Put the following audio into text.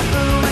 the moon.